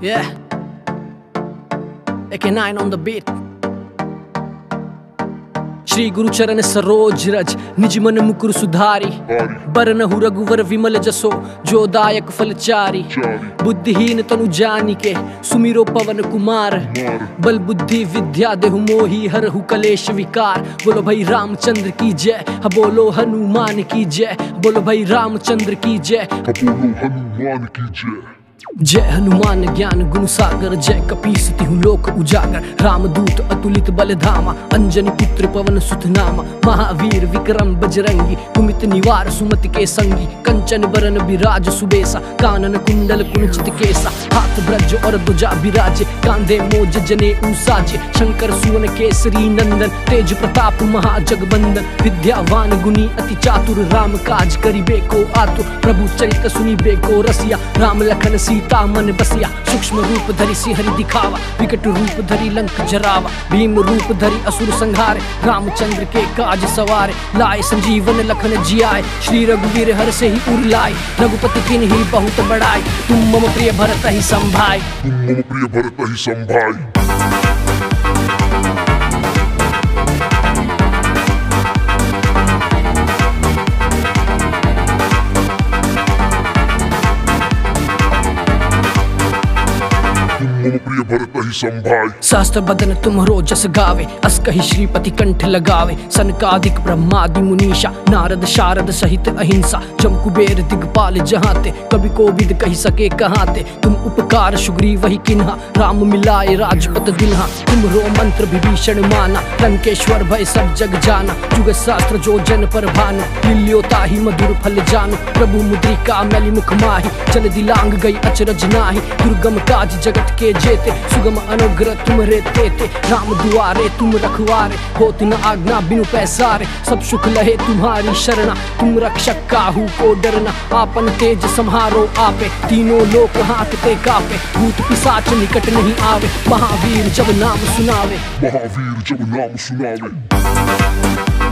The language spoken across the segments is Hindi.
Yeah. AK9 on the beat. Shri गुरु चरण सरोज रज निज मन मुकुर सुधारी बरन हु रघुवर विमल जसो जो दायक फलचारी बुद्धिहीन तनु जानिके सुमिरो पवन कुमार बल बुद्धि विद्या देहु मोही हर हु कलेश विकार बोलो भाई रामचंद्र की जय बोलो हनुमान की जय बोलो भाई रामचंद्र की जय बोलो हनुमान की जय जय हनुमान ज्ञान गुण सागर, जय कपीस तिहु लोक उजागर। रामदूत अतुलित बल धामा अंजनी पुत्र पवन सुत नामा महावीर विक्रम बजरंगी कुमित निवार सुमति के संगी। कंचन बरन विराज सुबेसा, कानन कुंडल कुंचित केसा। हाथ ब्रज और ध्वजा विराजे कांधे मोज जने ऊसाजे। शंकर, सुवन, केसरी, नंदन, तेज प्रताप, महाजगबंदन। विद्यावान गुनी, अति चातुर, राम काज करिबे को आतुर। प्रभु चरित सुनिबे को रसिया। राम लखन सीता मन बसिया, सूक्ष्म रूप धरि सिहरि दिखावा, विकट रूप धरि लंक जरावा, भीम रूप धरि असुर संहारे रामचंद्र के काज सवारे, लाए संजीवन लखन जियाए, श्री रघुवीर हर से ही उर लाए रघुपति किन ही बहुत बड़ाई तुम मम प्रिय भरत ही संभाई तुम मम प्रिय भरत ही संभाई प्रिय भरत ही संभाई शास्त्र बदन तुम जस गावे अस कही श्रीपति कंठ लगावे। सनकादिक ब्रह्मादि मुनीषा, नारद शारद सहित अहिंसा। जम कुबेर दिगपाल जहाते, कवि को विद कही सके कहाते। तुम उपकार सुग्रीव वही किन्हा, राम मिलाए राजपत दिल्हा। तुमरो मंत्र विभीषण माना लंकेश्वर भय सब जग जाना। जुग शास्त्र जो जन पर भानु लिल्यो ताही मधुर फल जानु। प्रभु मुद्रिका मैली मुख माही, चल दिलांग गई अचरज नाही। दुर्गम काज जगत के जेते, सुगम अनुग्रह तुम रे तेते राम दुआरे तुम रखवारे, होत न आज्ञा बिनु पैसारे। सब सुख लहे तुम्हारी शरणा, तुम रक्षक काहू को डरना। आपन तेज संहारो आपे, तीनों लोक हाथते कापे। भूत पिशाच निकट नहीं आवे, महावीर जब नाम सुनावे। महावीर जब नाम सुनावे।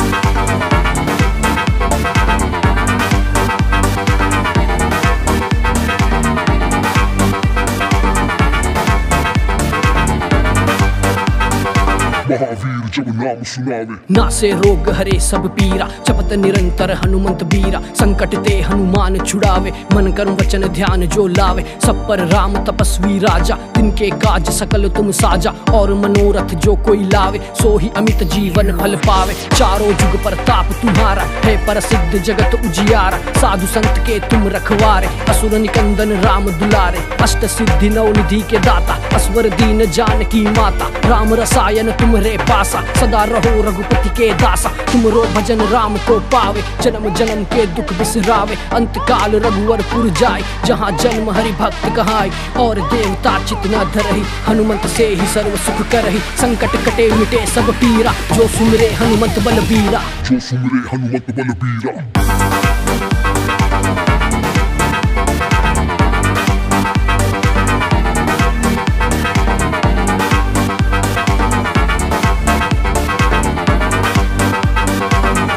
महावीर जब नाम सुनावे। नासे रोग हरे सब पीरा, जपत निरंतर हनुमंत बीरा। संकट ते हनुमान छुड़ावे, मन कर्म वचन ध्यान जो लावे। सब पर राम तपस्वी राजा, तिनके काज सकल तुम साजा। और मनोरथ जो कोई लावे, सो ही अमित जीवन फल पावे। चारों जुग पर ताप तुम्हारा, है प्रसिद्ध जगत उजियारा। साधु संत के तुम रखवारे, असुर निकंदन राम दुलारे। अष्ट सिद्धि नौ निधि के दाता, असवर दीन जानकी माता। राम रसायन तुमरे पासा, सदा रहो रघुपति के दासा। तुमरो भजन राम को पावे, जन्म जन्म के दुख बिसरावे। अंत काल रघुवरपुर जाए, जहाँ जन्म हरि भक्त कहाय और देवता चित न धरही, हनुमंत से ही सर्व सुख करही। संकट कटे मिटे सब पीरा, जो सुमरे हनुमंत बल बीरा जो सुमरे हनुमत बलबीरा।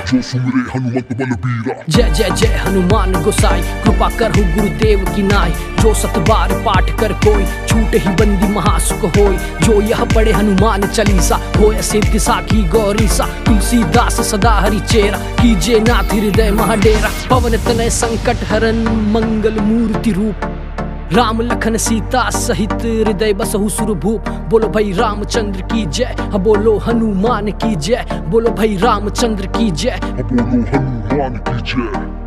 जो सुमरे हनुमत बलबीरा। जय जय जय हनुमान गोसाई, कृपा करहु गुरुदेव की नाई। जो सतबार पाठ कर कोई, छूट ही बंदी महासुख होय जो यह पढ़े हनुमान चालीसा, होय सिद्धि साखी गौरीसा। तुलसीदास सदा हरि चेरा, कीजे नाथ हृदय महाडेरा पवन तनय संकट हरन, मंगल मूर्ति रूप राम लखन सीता सहित हृदय बसहु सुरभूप। बोलो भाई रामचंद्र की जय। हाँ बोलो हनुमान की जय। बोलो भाई रामचंद्र की जय। बोलो हनुमान की जय।